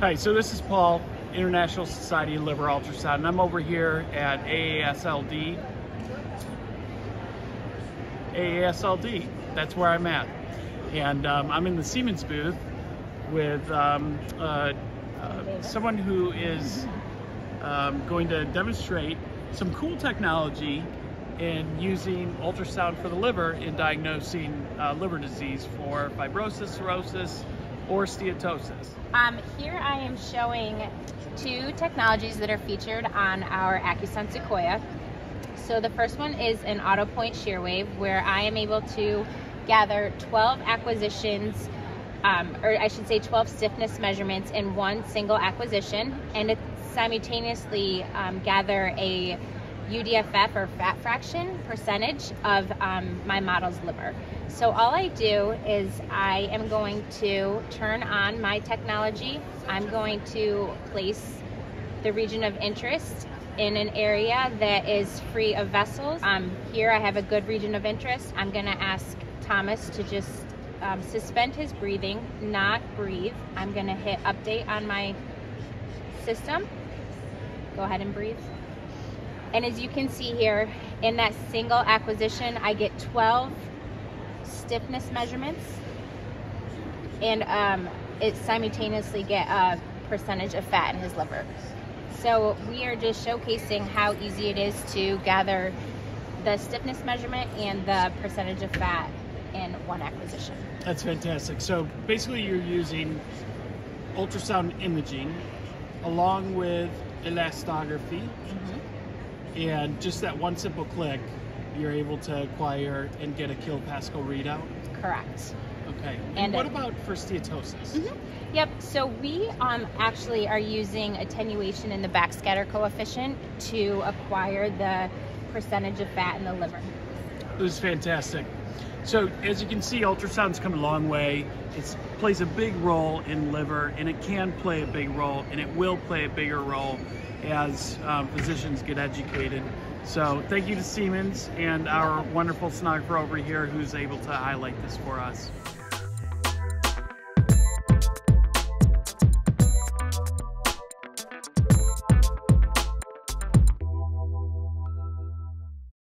Hi, so this is Paul, International Society of Liver Ultrasound, and I'm over here at AASLD. AASLD, that's where I'm at. And um, I'm in the Siemens booth with um, uh, uh, someone who is um, going to demonstrate some cool technology in using ultrasound for the liver in diagnosing uh, liver disease for fibrosis, cirrhosis, or steatosis. Um, here I am showing two technologies that are featured on our ACUSON Sequoia. So the first one is an auto point shear wave where I am able to gather 12 acquisitions um, or I should say 12 stiffness measurements in one single acquisition and it simultaneously um, gather a UDFF or fat fraction percentage of um, my model's liver. So all I do is I am going to turn on my technology. I'm going to place the region of interest in an area that is free of vessels. Um, here I have a good region of interest. I'm gonna ask Thomas to just um, suspend his breathing, not breathe. I'm gonna hit update on my system. Go ahead and breathe. And as you can see here, in that single acquisition, I get 12 stiffness measurements and um, it simultaneously get a percentage of fat in his liver. So we are just showcasing how easy it is to gather the stiffness measurement and the percentage of fat in one acquisition. That's fantastic. So basically you're using ultrasound imaging along with elastography mm-hmm. And just that one simple click you're able to acquire and get a kilopascal readout? Correct. Okay. And, and what about for steatosis? Mm-hmm. Yep. So we um, actually are using attenuation in the backscatter coefficient to acquire the percentage of fat in the liver. This is fantastic. So as you can see, ultrasound's come a long way. It plays a big role in liver, and it can play a big role, and it will play a bigger role as um, physicians get educated. So thank you to Siemens and our wonderful sonographer over here who's able to highlight this for us.